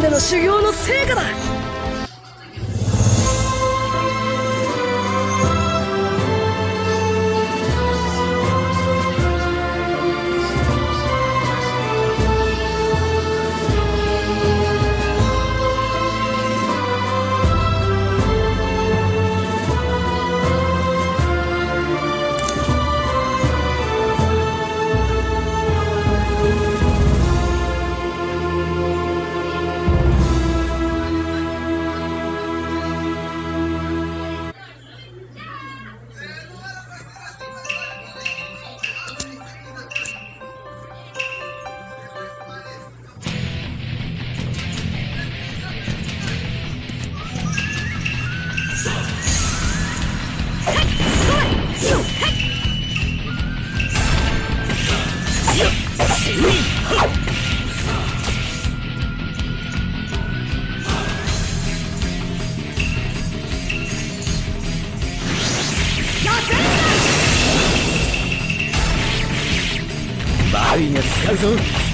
での修行の成果だ。ぞ。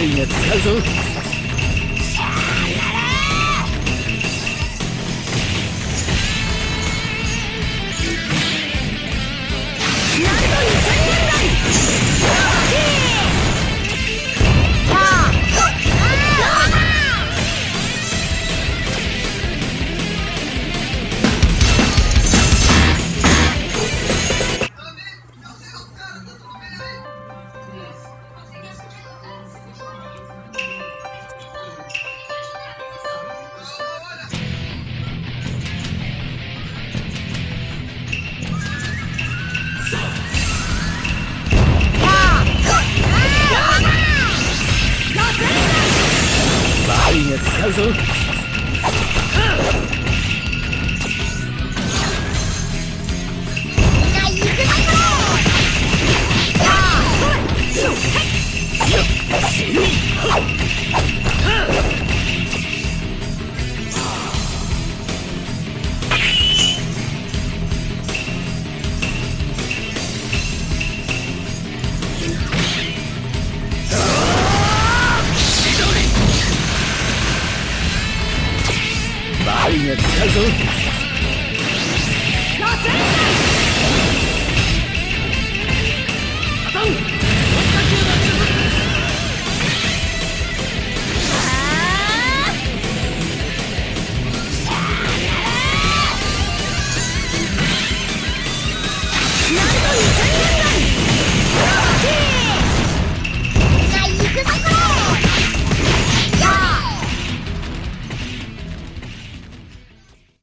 バーリーが使うぞ Huh? が使うぞ。